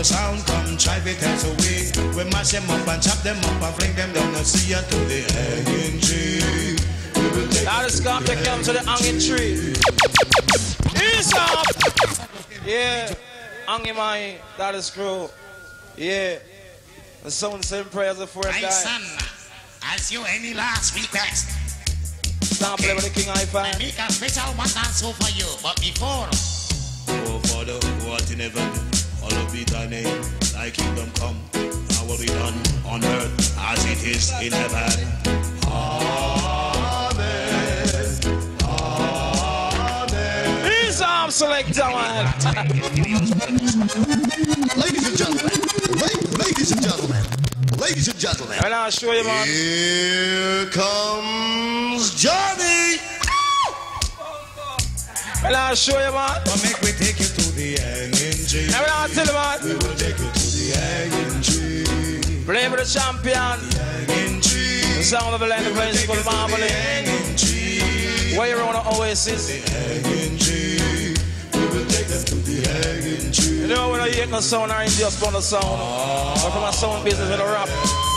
a sound come try it as away. We mash them up and chop them up and fling them down the sea to the hanging tree. We will take Now the scorpion come to the hanging tree. Ease up. Yeah. Hanging my that is crew. Yeah. The sound same prayers for a My guy. son, has you any last request? Stop playing with the king high I make a special one dance for you, but before, Oh Father, who art in heaven, hallowed be thy name. Thy kingdom come, thy will be done on earth as it is in heaven. Ease up, selector man. Ladies and gentlemen, ladies and gentlemen, ladies and gentlemen, And I'll show you man. here comes Johnny. And I'll show you man. But make we take you to the hanging tree. And I'll tell man. We will take you to the hanging tree. Play with the champion. Hanging tree. The sound of the land of place called Marmalade. Hanging tree. Where you're on the Oasis. Hanging tree. We will take them to the hanging tree. You know when I hear no sound, I ain't just on the sound. But from a sound business with a rap.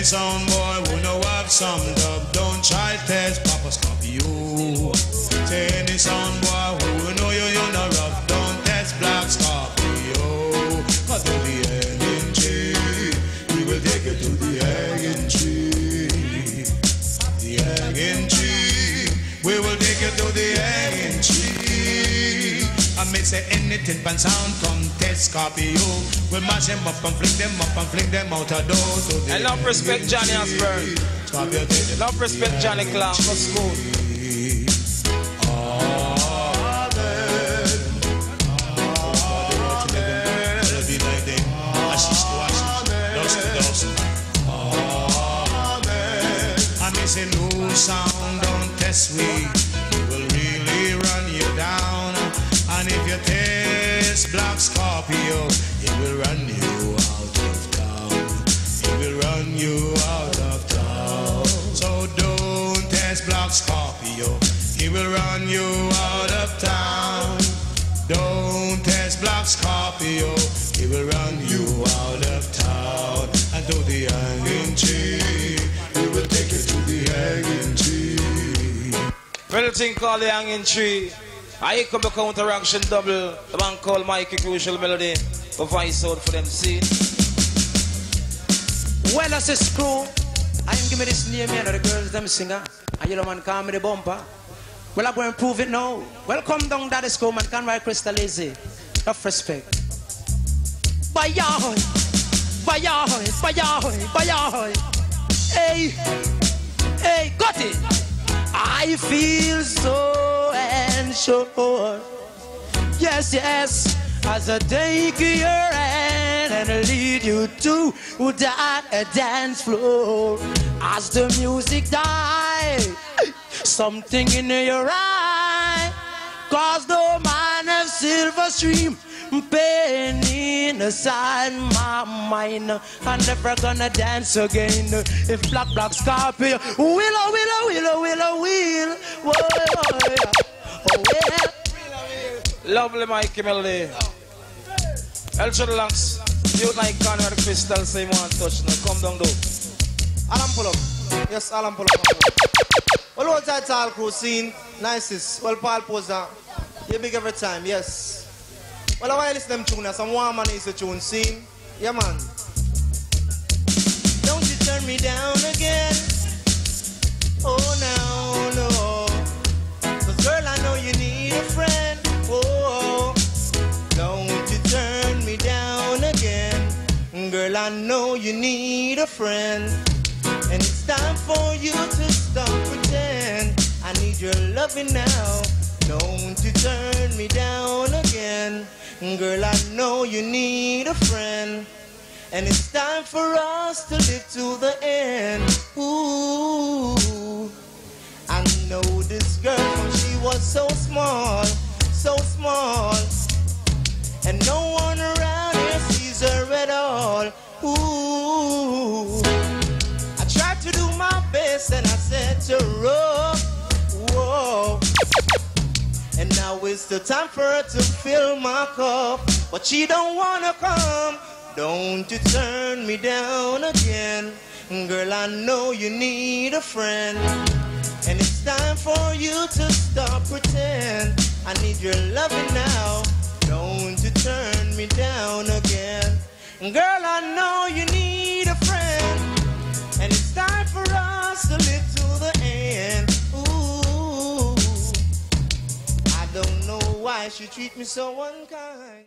Any sound boy who know have some dub, don't try test Papa Scorpio. Say any sound boy who know you you no rough, don't test Black Scorpio. Cause to the hanging tree, we will take you to the hanging tree. The hanging tree, we will take you to the hanging tree. I may say anything but sound come test Scorpio. We'll mash them up and fling them up and fling them out a door the And love respect Johnny Osbourne. Love respect Johnny Clarke for school. Test Black Scorpio, it will run you out of town. It will run you out of town. So don't test Black Scorpio. He will run you out of town. Don't test Black Scorpio. He will run you out of town. And to the hanging tree. We will take you to the hanging tree. Little thing called the hanging tree. I come to counteraction double. The man called Mikey Crucial Melody. For voice out for them see. Well, as a screw, I am me this name here, the girls them singer. And you know man call me the bumper. Well, I'm going to prove it now. Welcome down that school, man. Can write crystal easy. Enough respect. Bayahoy, bayahoy, bayahoy, bayahoy. Hey, hey, got it. I feel so and sure. Yes, yes, as I take your hand and lead you to that dance floor. As the music dies, something in your eye, cause the man of silver stream. Pain inside my mind. I'm never gonna dance again. If Black Black Scorpio, willow, willow, willow, willow, will. Whoa, oh, yeah. Lovely Mikey Melody. Elton Lux. You like Conrad Crystal, same one touch now. Come down though. Alan pull up. Yes, Alan pull up. Well, what's that all crew scene? Nicest. Well, Paul Posa. You big every time, yes. Well, I listen them tune. Some warm man is a tune scene. Yeah, man. Don't you turn me down again. Oh, no, no. Cause, girl, I know you need a friend. Oh, don't you turn me down again. Girl, I know you need a friend. And it's time for you to stop pretend. I need your loving now. Don't you turn me down again. Girl, I know you need a friend. And it's time for us to live to the end. Ooh. I know this girl when she was so small, so small. And no one around here sees her at all. Ooh. I tried to do my best and I said to her, whoa. And now it's the time for her to fill my cup. But she don't wanna come. Don't you turn me down again. Girl, I know you need a friend. And it's time for you to stop pretend. I need your loving now. Don't you turn me down again. Girl, I know you need a friend. She treat me so unkind.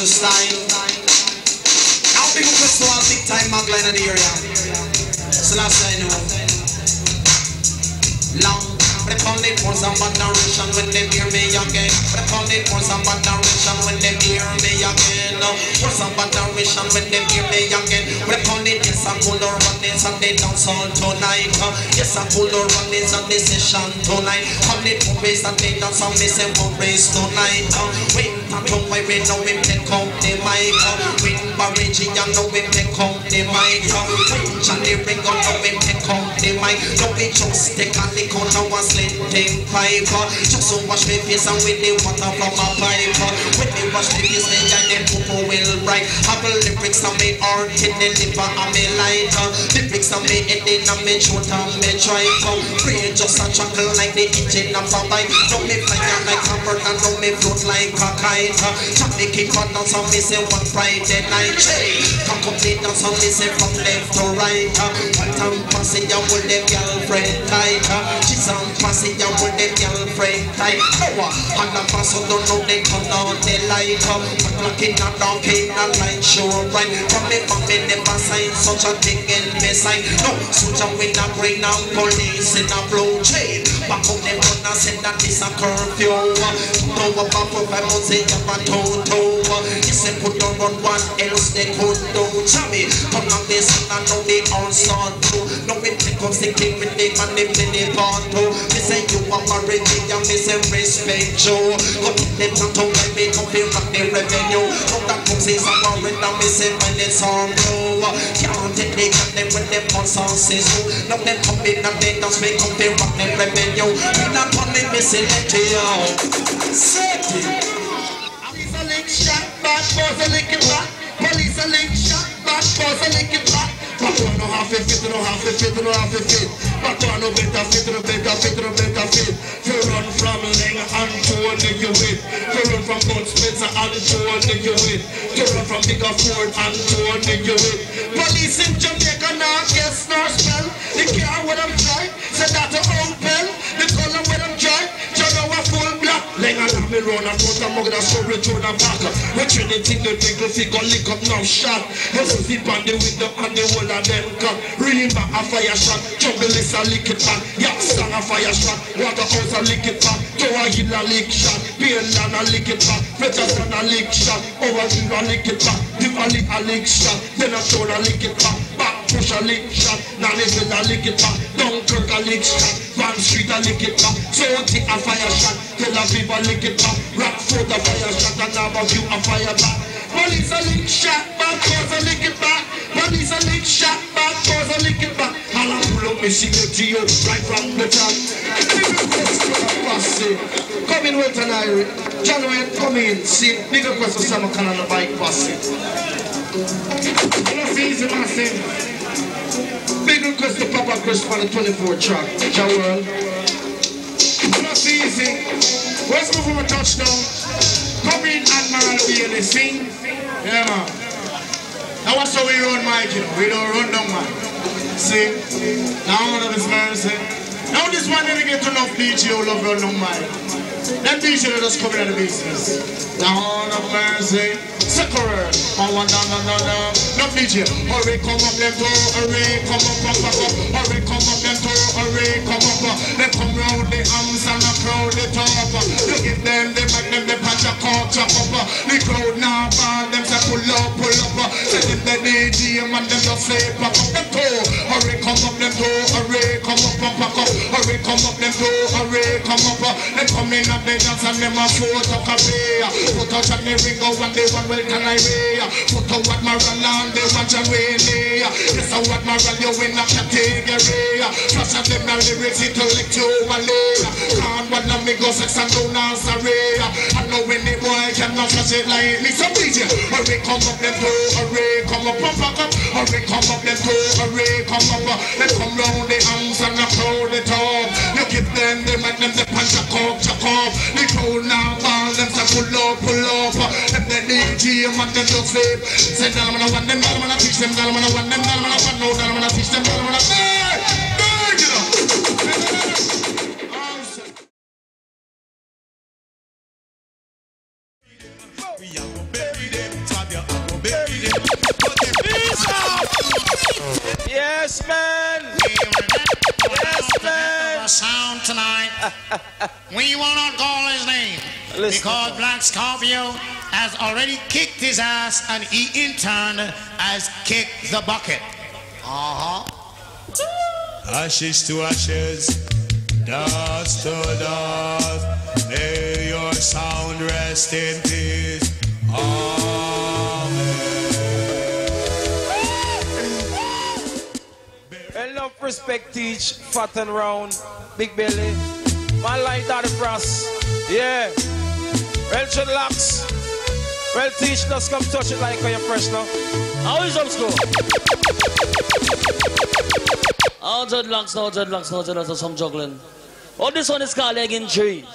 to style. Now big up festival, big time magline in the area. So last I know. Long Prep on it for some bad narration when they hear me again. Prep on it for some bad narration when they hear me again. For some bad narration when they hear me again. Prep on it, yes, I'm cool or run this and they dance all tonight. Yes, I'm cool or run this and this session tonight. On it for and they dance and they say for race tonight. Win Tatum, I win, now we take out the mic. Win Barigi, and now we take out the mic. Win Johnny Ringo, now we take out the mic. Don't be just lick out of a slinting pipe. Just so wash me face and with the water from a pipe. When me wash me face, then I them people will write. Have a lyrics on me heart, in the liver and me light. Lyrics on me head, in me shoot and me drive. Pray just a chuckle like the engine of a bike. Don't me fly like a bird and don't me float like a kite. Johnny kick on dance on me say one Friday night. Hey, come come play dance So say from left to right time passing you with them girlfriend tight She some passing you with them girlfriend tight No And the pass don't know they turn on the light Looking at donkey and light show right From me me never sign such a thing in me sign No a win a green and police in a blue chain Back up them and say that this a curfew. Toe up a foot by Mosey up a toe You say put on run one else they could do? Jammy Turn on this and now they all start to. Now we take up the king with them and they part to Me say you are married and me say respect you. Go put them down to let me come here rock the revenue. Now that comes is a worry and me say when it's on blue Can't take the gun them when them on sauces Now them come in and they dance me come here rock the revenue We not money me say let you Police a lick shot, bad boys a lick it back. Police a lick shot, bad boys a lick it back. Back one no half a fit, no half a fit, no half a fit. Back one no better fit, no better fit, no better fit. To run from Ling and to only you with. To run from Gunsmiths and to only you with. To run from Bigger Ford and to only you with. Police in Jamaica now guess nor spell. The car with them try, say that a open. Run and put a mug that story to the back. We Trinity the big figure lick up now shot. Sleep on the window and the whole of them come. Remember a fire shot, jungle is a lick it back. Yeah, song a fire shot, water house a lick it back. Tower hill a lick shot, Beer land a lick it back. Peterson a lick shot, over hill a lick it back. Tivoli a lick shot, Denham Town a lick it back. Push a lick shot, Nannyville a lick it back. Dunkirk a lick shot, Van Street a lick it back. Saudi a fire shot, Tel Aviv a lick it back. Rockfort a fire shot, and Harbour View a fire back. Police a lick shot, back cause a lick it back. Police a lick shot, back cause a lick it back. I'll pull up me you right from the top. Come in with an iron. John Wayne, come in. See, big request for someone can on the bike passing. That's easy, massive. Big request to Papa Chris for the 24 track. Ja World. That's easy. Let's move from a touchdown? Come in, Admiral Bailey, sing. Yeah, man. Now what's how we run, Mike? You know? We don't run down, man. See? Now of his mercy. Now this one didn't get enough DJ who love down, Mike. Them DJ that just come in the business. Now one of mercy. Securer. Oh, no, no, no, no. No DJ. Hurry, come up, them two. Hurry, come up, up, up, up. Hurry, come up, them two. Hurry, come up, up. They come round the arms and the crowd, the top. You give them, they make them, they patch a cock, chop up. The crowd now, ball, them say pull up, pull up. Say them the DJ, man, them just say pack up them two. Hurry, come up, them two. Hurry, up. Come in and they dance and them a photocopy. Put out and they ring out and they want well can I wear. Put out what moral and they want to really. Yes, I what moral you in a category. Plus of them the lyrics intellectually. Can't what na me go sex and do nursery. I know any boy cannot flash it like me. So DJ, hurry come up them two. Hurry come up, pump up. Hurry come up them two. Hurry come up. Uh. They come round the arms and the crowd the top. You give them, they make them the punch a cock, off. The now ball them say pull up, pull up. Them the DJ man them just sleep. Say down man I want them, down man I teach them, down man I want them, down man I want no, down man I teach them, down man I hey, hey, you know. Awesome. We bury them, Fabio, I go bury them. Yes, man. Yes, sound tonight. we will not call his name Listen. because Black Scorpio has already kicked his ass and he in turn has kicked the bucket. Uh huh. Ashes to ashes, dust to dust. May your sound rest in peace. Amen. Enough respect teach, fat and round, big belly. Man like Daddy Frost. Yeah. Well, locks. Well, teach, just come touch it like you're fresh now. How is up school? All dreadlocks, no dreadlocks, no dreadlocks, some juggling. Oh, this one is called Egg Tree.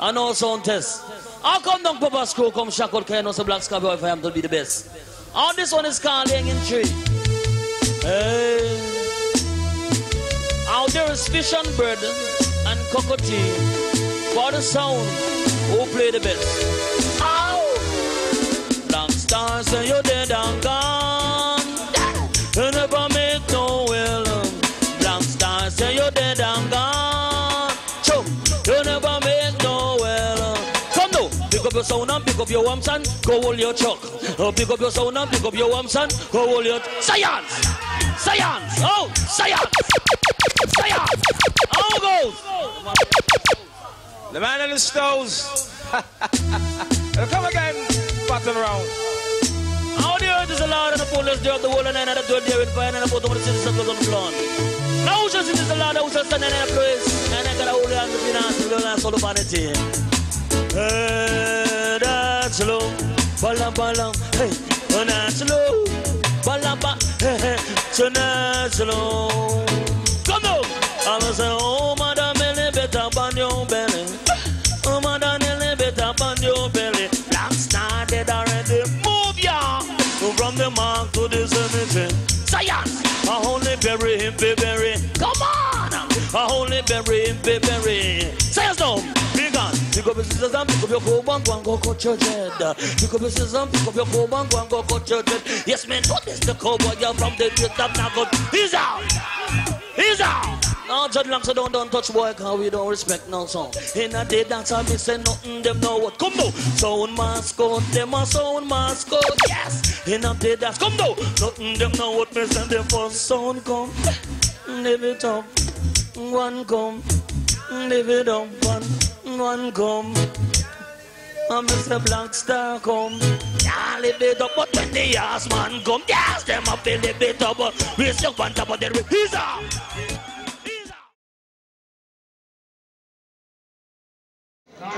And no sound test. How come down Papa Screw come shackle can no say Black Scorpio if I am to be the best? All this one is called Hanging Tree. Hey. Out there is fish and bird and cockatoo. For the sound, who play the best? Ow! Black stars say you're dead and gone. You never make no will. Black stars say you're dead and gone. Chum, you never make no will. Come now, pick up your sound and pick up your arms and go hold your chuck. Oh, pick up your sound and pick up your arms and go hold your science, science, oh, science, science. How goes? The man in the stoves. Come again, button round. How the earth is the Lord and the fullness thereof, the whole and the earth dwell therein, fire and the bottom of the citizens of the flood. Now just it is the Lord who shall stand in that place, and I got a hold on the finance, the Lord and soul of vanity. Hey, that's low, balam balam, hey, oh, that's low, balam ba, hey, hey, that's low. Come on, I was say, oh, madam, belly, better on your belly. Oh, madam, belly, better on your belly. Black star dead already. Move ya from the mark to the cemetery. Science, I only bury him, be bury. Come on, I only bury him, be bury. Science on. Pick up your scissors and pick up your comb and go and go cut your head. Pick up your scissors and pick up your and go and go cut your. Yes, man, what is the cowboy? You're from the pit of Nagot. He's out. He's out. Now, Judge Long, so don't, don't touch boy, cause we don't respect no song. In a day dance, I be say nothing, them know what. Come now, sound mascot, them a sound mascot, yes. In a day dance, come now, nothing, them know what me send them for sound come. Live it up, one come. Live it up, one, one come. And Mr. Black Star come. Yeah, live it up, but when the ass man come, yes, them up, they live it up, we still want to, but then we, he's out. Now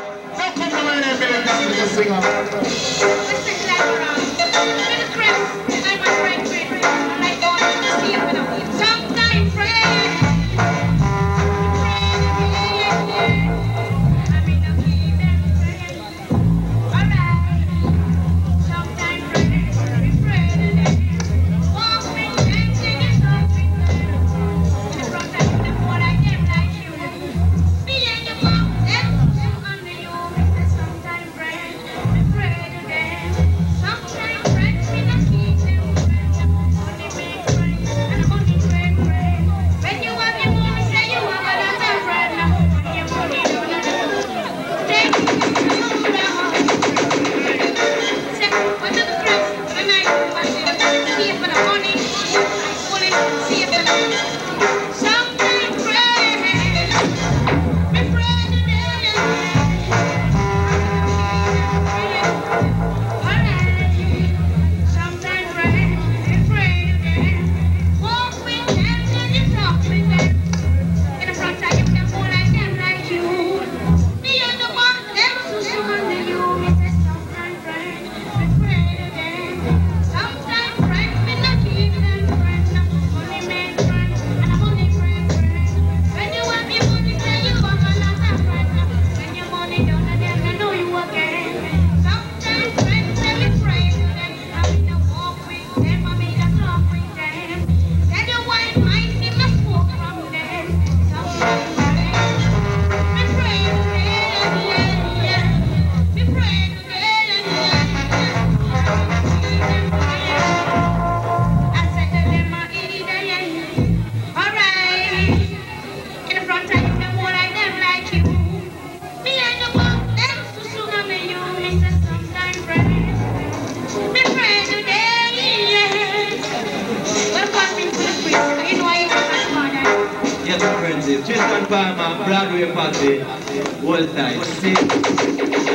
60.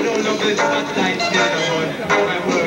No longer my time,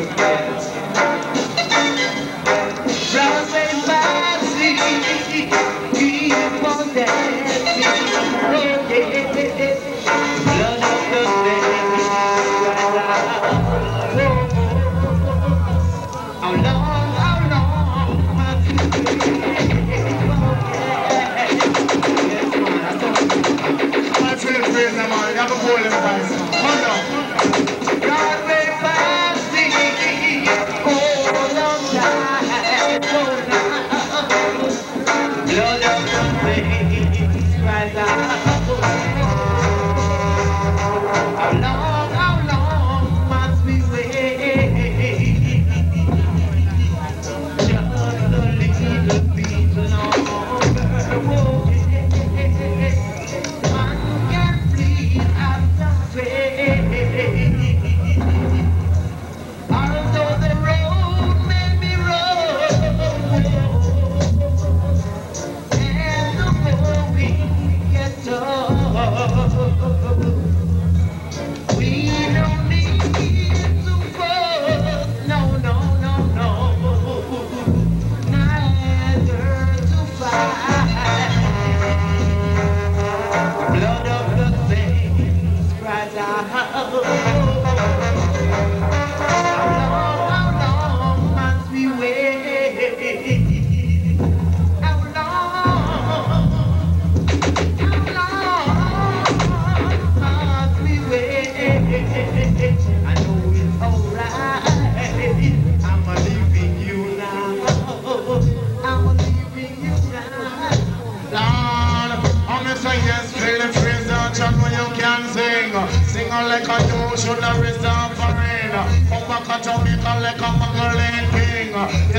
like a reserved for rain. Come back to Jamaica like a Magdalene king.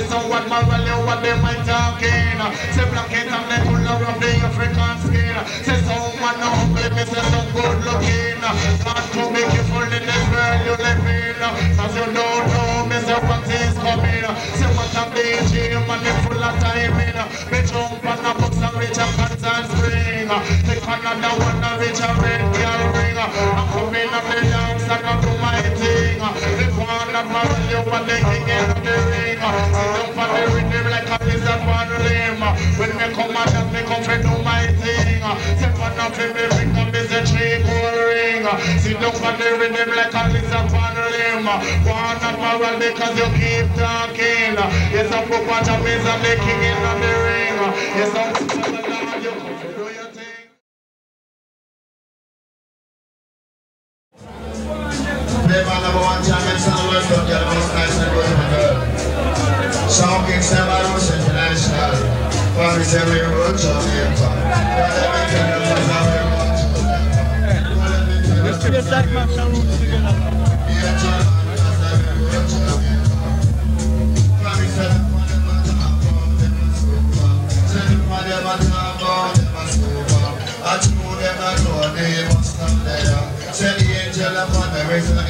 So what my value, what they might talking. Say black and the color of the African skin. Say some me say some good looking. God to you full in this world you live in. Cause you don't know, me say what is coming. Say what DJ, man, they full of timing. Me jump on a box and reach a constant spring. Take another one and reach a red girl ring. I'm coming up the dance and I do my thing. The one of my radio and the king in the ring. A lizard on. When me come and me come to do my thing. Step on up in the ring and miss a three gold ring. Sit down on the rhythm like a lizard on limb. One my well because you keep talking. Yes, I'm up on the miss and the king in the ring. Yes, I'm you come to do your thing. One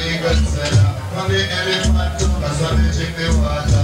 Eagle seller. From the elephant to the sun, they drink the water.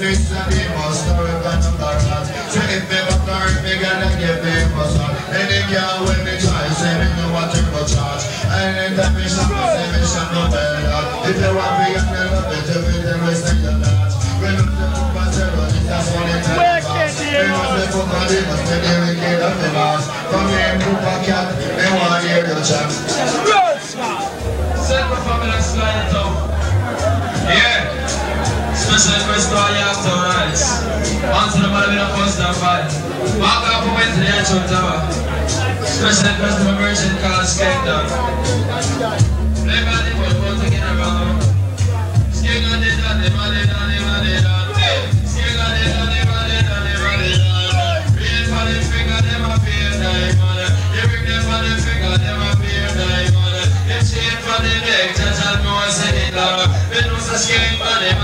man, They can't remember, tell me that they like China. Say who want rush him, I can carry Chakaya. Say who kiss me, Elizabeth Taylor. Say who back him on Robert Wagner. Oga who sent me to me one gala. Must came to America, tell them what to do. Look at me, just say we're borrow. I'm power. Come in, big up, big on. Me massive a melon. Fabulous mix and the most American number one. Say if me got card, me gonna give me a girl when me try, say me know what you go charge. And shop, me say me shop no better. If you want me, I'm gonna love it. You feel the rest of your life. When the number zero, that's what it's all about. Me must be for God, must be the wicked of the boss. Come here, poop a cat, me want hear your chat. Sempre família Skyton. Yeah. Request to all your stories. Onto the of post and fight. Walk up and went to the actual tower. Special request to a merchant called Skepta. Play by the foot, put together around. Skeg on the done, the money money money money. Rain for the a pay diamond. You bring them for the pay diamond. You chain for the and say it. We know and they and that, and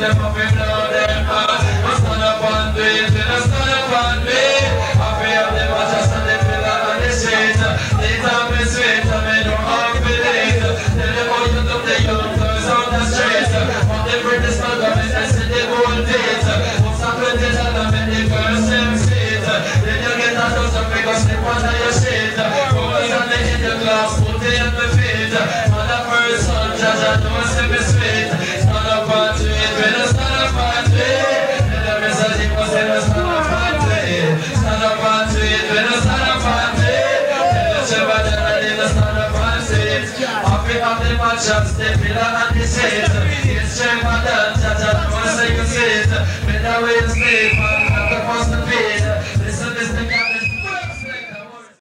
problema, ver. Yes, I'm